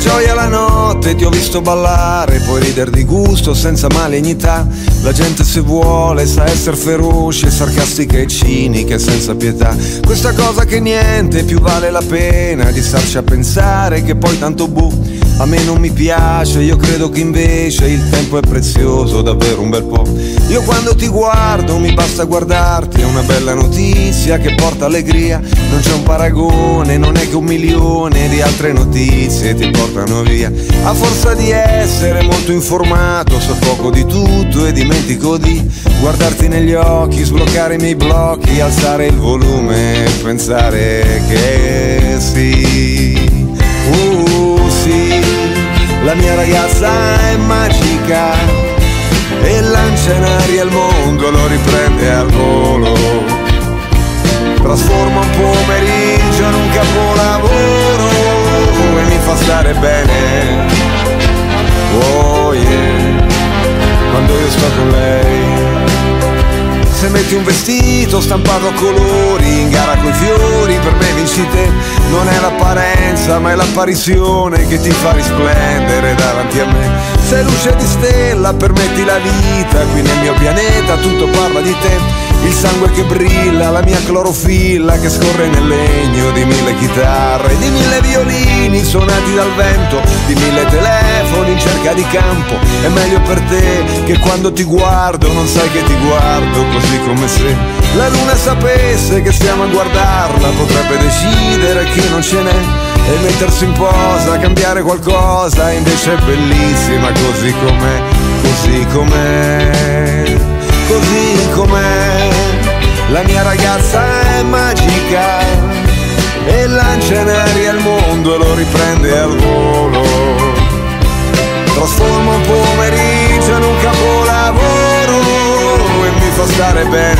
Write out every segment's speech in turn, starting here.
gioia la notte, ti ho visto ballare, puoi ridere di gusto senza malignità. La gente se vuole sa essere feroce, sarcastica e cinica e senza pietà. Questa cosa che niente più vale la pena di starci a pensare che poi tanto bu. A me non mi piace, io credo che invece il tempo è prezioso, davvero un bel po'. Io quando ti guardo mi basta guardarti, è una bella notizia che porta allegria. Non c'è un paragone, non è che un milione di altre notizie ti portano via. A forza di essere molto informato, so poco di tutto e dimentico di guardarti negli occhi, sbloccare i miei blocchi, alzare il volume e pensare che sì. Mia ragazza è magica e lancia in aria il mondo lo riprende al volo. Trasforma un pomeriggio in un capolavoro e mi fa stare bene. Oh yeah, quando io sto con lei. Se metti un vestito stampato a colori in gara coi fiori, per me vinci te. Non è l'apparenza, ma è l'apparizione che ti fa risplendere davanti a me. Sei luce di stella, permetti la vita, qui nel mio pianeta tutto parla di te. Il sangue che brilla, la mia clorofilla che scorre nel legno di mille chitarre, di mille violini suonati dal vento, di mille telefoni in cerca di campo. È meglio per te che quando ti guardo non sai che ti guardo così come se la luna sapesse che stiamo a guardarla, potrebbe decidere che non ce n'è e mettersi in posa, cambiare qualcosa, invece è bellissima così com'è, così com'è, così com'è. La mia ragazza è magica e lancia in aria il mondo e lo riprende al volo. Trasforma un pomeriggio in un capolavoro e mi fa stare bene.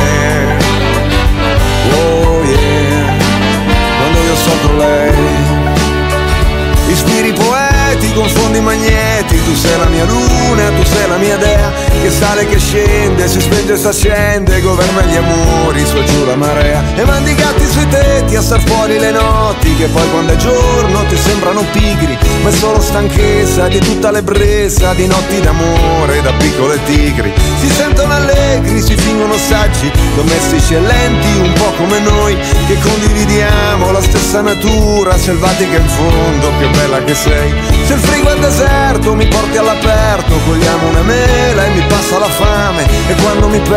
Magneti, tu sei la mia luna, tu sei la mia dea, che sale, che scende, si spenge e si accende, governa gli amori, su e giù la marea, e mandi i gatti sui tetti a star fuori le notti, che poi quando è giorno ti sembrano pigri, ma è solo stanchezza di tutta l'ebbrezza, di notti d'amore, da piccole tigri, si sentono allegri, si fingono saggi, domestici e lenti, un po' come noi, che condividiamo la stessa natura, selvatica in fondo, che bella che sei. Se il frigo mi porti all'aperto, cogliamo una mela e mi passa la fame. E quando mi perdo